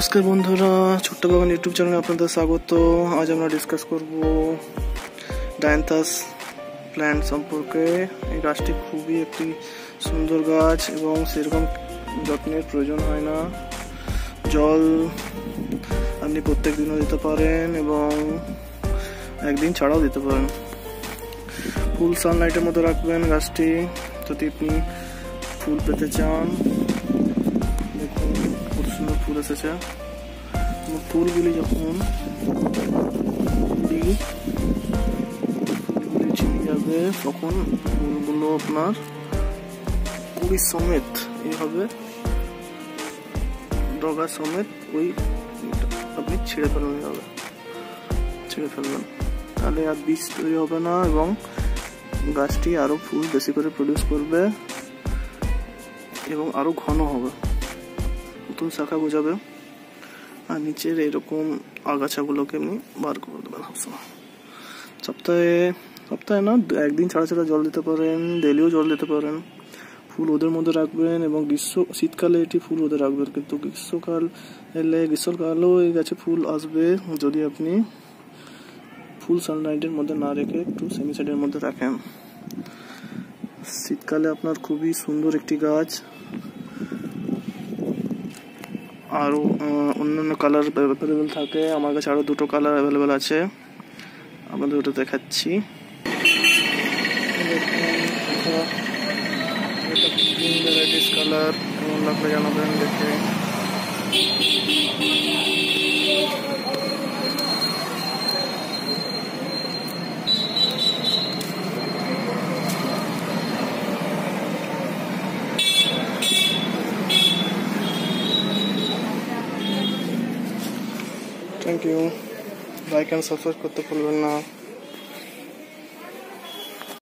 নমস্কার বন্ধুরা, ছোট্ট বাগান ইউটিউব চ্যানেলে আপনাদের স্বাগত। আজ আমরা ডিসকাস করব ডায়ান্থাস প্ল্যান্ট সম্পর্কে। এই গাছটি খুবই একটি সুন্দর গাছ এবং সেরকম যত্নের প্রয়োজন হয় না। জল আপনি প্রত্যেক দিনও দিতে পারেন এবং একদিন ছাড়াও দিতে পারেন। ফুল সানলাইটের মতো রাখবেন গাছটি। যদি আপনি ফুল পেতে চান এসেছে ফুলগুলি যখন ছিঁড়ে যাবে, তখন ফুলগুলো আপনার কুড়ি সমেত এইভাবে ডগা সমেত ওই আপনি ছিঁড়ে ফেলুন এইভাবে ছিঁড়ে ফেলবেন। তাহলে আর বীজ তৈরি হবে না এবং গাছটি আরও ফুল বেশি করে প্রডিউস করবে এবং আরও ঘন হবে। নতুন শাখা বোঝাবে আর নিচের এরকম আগাছাগুলোকে এমনি বার করে দেবেন সপ্তাহে সপ্তাহে না একদিন ছাড়া ছাড়া জল দিতে পারেন, ডেলিও জল দিতে পারেন। ফুল ওদের মধ্যে রাখবেন এবং গ্রীষ্ম, শীতকালে এটি ফুল ওদের রাখবেন। কিন্তু গ্রীষ্মকাল এলে, গ্রীষ্মকালেও এই গাছে ফুল আসবে যদি আপনি ফুল সানলাইটের মধ্যে না রেখে একটু সেমি সাইডের মধ্যে রাখেন। শীতকালে আপনার খুবই সুন্দর একটি গাছ। আরও অন্যান্য কালার অ্যাভেলেবেল থাকে। আমার কাছে আরও দুটো কালার অ্যাভেলেবেল আছে। আপনাদের ওটা দেখাচ্ছি। কালার কেমন লাগলে জানাবেন দেখে। Thank you. Like and subscribe করতে ভুলবেন না।